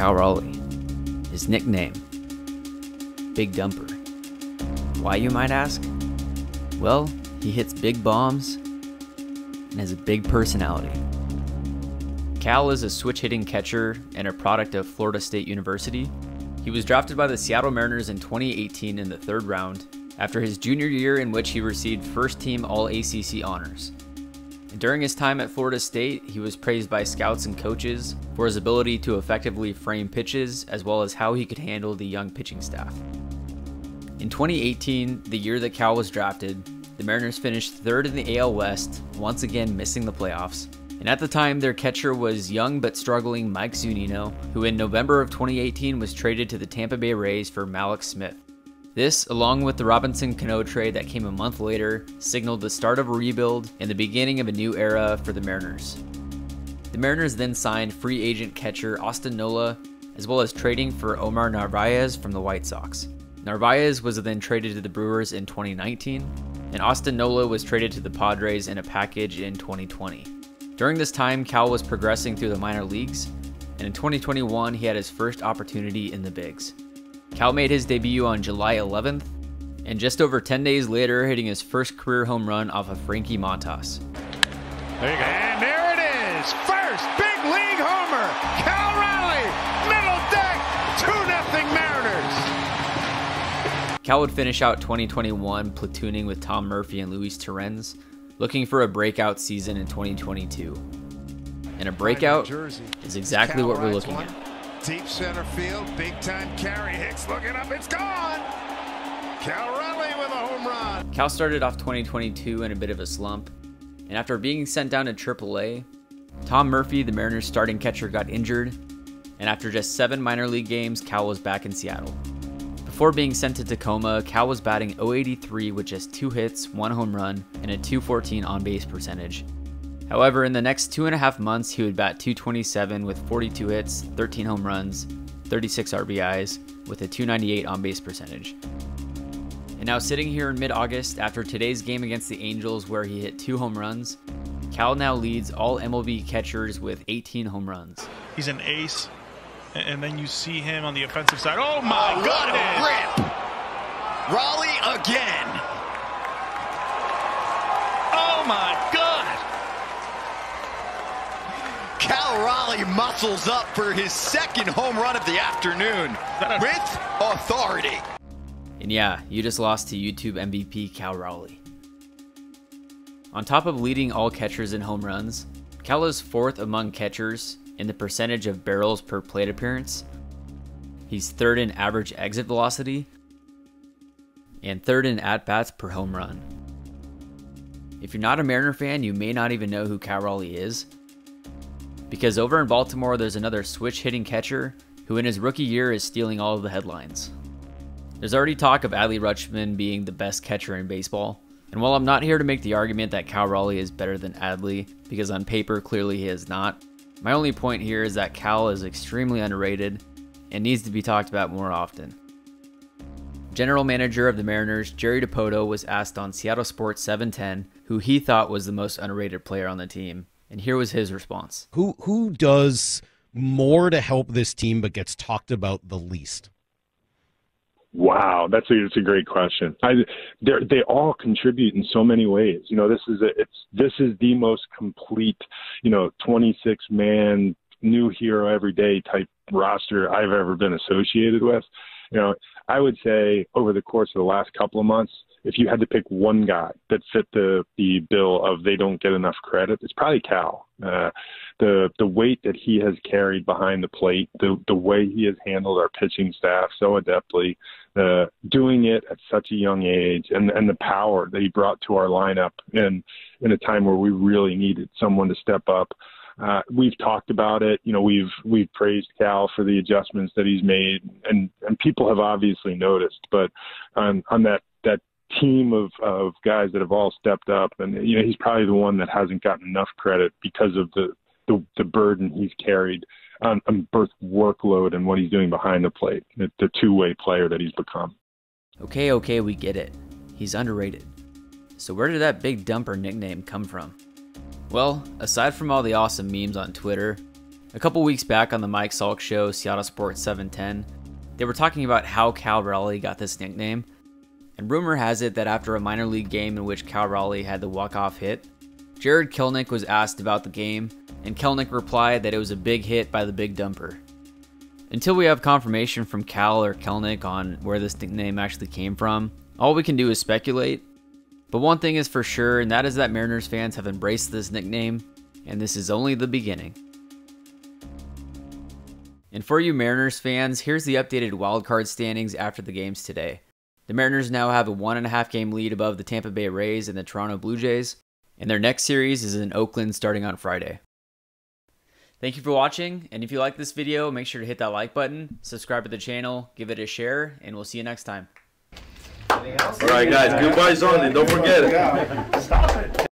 Cal Raleigh. His nickname, Big Dumper. Why, you might ask? Well, he hits big bombs and has a big personality. Cal is a switch hitting catcher and a product of Florida State University. He was drafted by the Seattle Mariners in 2018 in the third round after his junior year, in which he received first team All ACC honors. During his time at Florida State, he was praised by scouts and coaches for his ability to effectively frame pitches as well as how he could handle the young pitching staff. In 2018, the year that Cal was drafted, the Mariners finished third in the AL West, once again missing the playoffs. And at the time, their catcher was young but struggling Mike Zunino, who in November of 2018 was traded to the Tampa Bay Rays for Mallex Smith. This, along with the Robinson Cano trade that came a month later, signaled the start of a rebuild and the beginning of a new era for the Mariners. The Mariners then signed free agent catcher Austin Nola, as well as trading for Omar Narvaez from the White Sox. Narvaez was then traded to the Brewers in 2019, and Austin Nola was traded to the Padres in a package in 2020. During this time, Cal was progressing through the minor leagues, and in 2021, he had his first opportunity in the bigs. Cal made his debut on July 11th, and just over 10 days later, hitting his first career home run off of Frankie Montas. There you go. And there it is. First big league homer. Cal Raleigh, middle deck, 2 0 Mariners. Cal would finish out 2021 platooning with Tom Murphy and Luis Torrens, looking for a breakout season in 2022. And a breakout is exactly what we're looking at. Deep center field, big time carry. Hicks looking up, it's gone. Cal Raleigh with a home run. Cal started off 2022 in a bit of a slump, and after being sent down to AAA, Tom Murphy, the Mariners starting catcher, got injured, and after just seven minor league games, Cal was back in Seattle. Before being sent to Tacoma, Cal was batting 083 with just two hits, one home run, and a 214 on base percentage. However, in the next two and a half months, he would bat 227 with 42 hits, 13 home runs, 36 RBIs, with a 298 on base percentage. And now, sitting here in mid August after today's game against the Angels, where he hit two home runs, Cal now leads all MLB catchers with 18 home runs. He's an ace, and then you see him on the offensive side. Oh my oh, goodness! What a rip! Raleigh again. Oh my God! Cal Raleigh muscles up for his second home run of the afternoon with authority. And yeah, you just lost to YouTube MVP Cal Raleigh. On top of leading all catchers in home runs, Cal is fourth among catchers in the percentage of barrels per plate appearance. He's third in average exit velocity and third in at bats per home run. If you're not a Mariner fan, you may not even know who Cal Raleigh is. Because over in Baltimore, there's another switch hitting catcher who, in his rookie year, is stealing all of the headlines. There's already talk of Adley Rutschman being the best catcher in baseball. And while I'm not here to make the argument that Cal Raleigh is better than Adley, because on paper clearly he is not, my only point here is that Cal is extremely underrated and needs to be talked about more often. General manager of the Mariners, Jerry Dipoto, was asked on Seattle Sports 710 who he thought was the most underrated player on the team, and here was his response. Who who does more to help this team but gets talked about the least? Wow, that's a it's a great question. I they they all contribute in so many ways. You know, this is a, it's this is the most complete, you know, 26 man new hero every day type roster I've ever been associated with. You know, I would say over the course of the last couple of months, if you had to pick one guy that fit the the bill of they don't get enough credit, it's probably Cal. Uh, the the weight that he has carried behind the plate, the the way he has handled our pitching staff so adeptly, uh, doing it at such a young age, and and the power that he brought to our lineup in in a time where we really needed someone to step up. Uh, we've talked about it. You know, we've we've praised Cal for the adjustments that he's made, and and people have obviously noticed. But on on that that team of of guys that have all stepped up, and you know, he's probably the one that hasn't gotten enough credit because of the the, the burden he's carried on, on both workload and what he's doing behind the plate. The, two way player that he's become. Okay, okay, we get it. He's underrated. So where did that big dumper nickname come from? Well, aside from all the awesome memes on Twitter, A couple weeks back on the Mike Salk show, Seattle Sports 710, they were talking about how Cal Raleigh got this nickname. And rumor has it that after a minor league game in which Cal Raleigh had the walk-off hit, Jarred Kelenic was asked about the game, and Kelenic replied that it was a big hit by the Big Dumper. Until we have confirmation from Cal or Kelenic on where this nickname actually came from, all we can do is speculate. But one thing is for sure, and that is that Mariners fans have embraced this nickname, and this is only the beginning. And for you Mariners fans, here's the updated wildcard standings after the games today. The Mariners now have a one and a half game lead above the Tampa Bay Rays and the Toronto Blue Jays, and their next series is in Oakland starting on Friday. Thank you for watching, and if you like this video, make sure to hit that like button, subscribe to the channel, give it a share, and we'll see you next time. All right, guys, goodbye, Zonny. Don't forget it. Stop it.